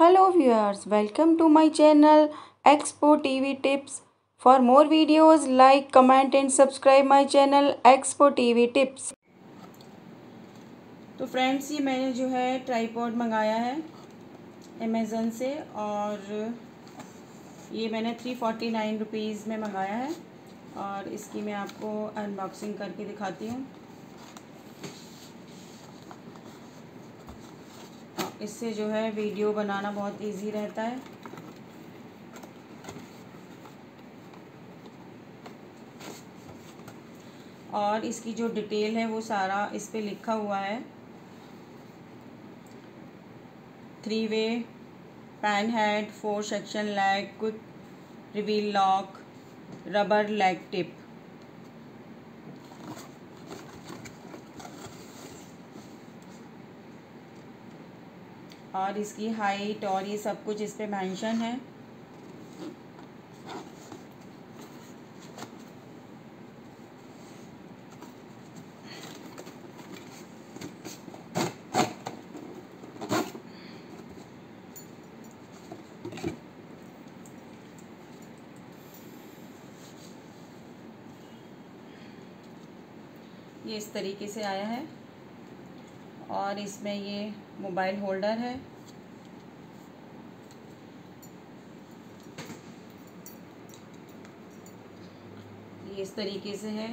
Hello viewers welcome to my channel Expo TV tips for more videos like comment and subscribe my channel Expo TV tips तो friends ये मैंने जो है tripod मंगाया है Amazon से और ये मैंने थ्री फोर्टी नाइन रुपीज़ में मंगाया है और इसकी मैं आपको अनबॉक्सिंग करके दिखाती हूँ। इससे जो है वीडियो बनाना बहुत इजी रहता है। और इसकी जो डिटेल है वो सारा इस पर लिखा हुआ है। Three way pan head four section leg quick reveal lock rubber leg tip और इसकी हाइट और ये सब कुछ इस पर मैंशन है। ये इस तरीके से आया है। और इसमें ये मोबाइल होल्डर है। ये इस तरीके से है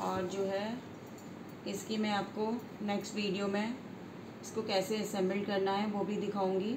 और जो है, इसकी मैं आपको नेक्स्ट वीडियो में इसको कैसे असेंबल करना है वो भी दिखाऊँगी।